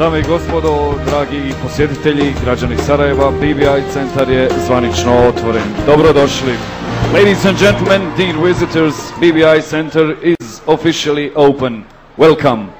Dame i gospodo, dragi posjetitelji, građani Sarajeva, BBI centar je zvanično otvoren. Dobrodošli. Ladies and gentlemen, dear visitors, BBI center is officially open. Welcome.